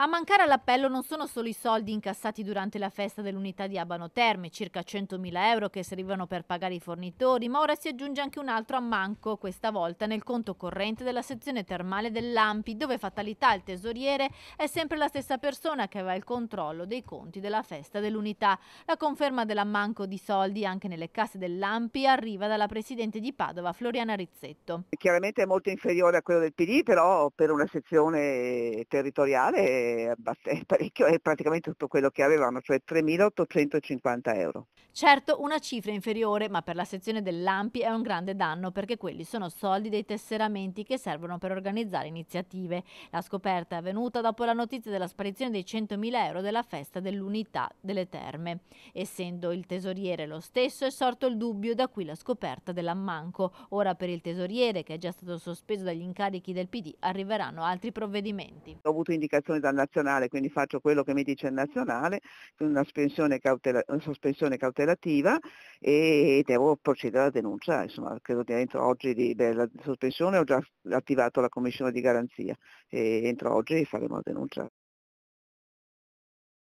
A mancare all'appello non sono solo i soldi incassati durante la festa dell'unità di Abano Terme, circa 100.000 euro che servivano per pagare i fornitori, ma ora si aggiunge anche un altro ammanco, questa volta nel conto corrente della sezione termale dell'Ampi, dove fatalità il tesoriere è sempre la stessa persona che aveva il controllo dei conti della festa dell'unità. La conferma dell'ammanco di soldi anche nelle casse dell'Ampi arriva dalla presidente di Padova, Floriana Rizzetto. Chiaramente è molto inferiore a quello del PD, però per una sezione territoriale è parecchio, è praticamente tutto quello che avevano, cioè 3.850 euro. Certo, una cifra inferiore, ma per la sezione dell'Ampi è un grande danno perché quelli sono soldi dei tesseramenti che servono per organizzare iniziative. La scoperta è avvenuta dopo la notizia della sparizione dei 100.000 euro della festa dell'unità delle terme. Essendo il tesoriere lo stesso è sorto il dubbio, da qui la scoperta dell'ammanco. Ora per il tesoriere, che è già stato sospeso dagli incarichi del PD, arriveranno altri provvedimenti. Ho avuto indicazioni dal nazionale, quindi faccio quello che mi dice il nazionale, una sospensione, cautela, una sospensione cautelativa e devo procedere alla denuncia, insomma credo che entro oggi di beh, la sospensione ho già attivato la commissione di garanzia e entro oggi faremo la denuncia.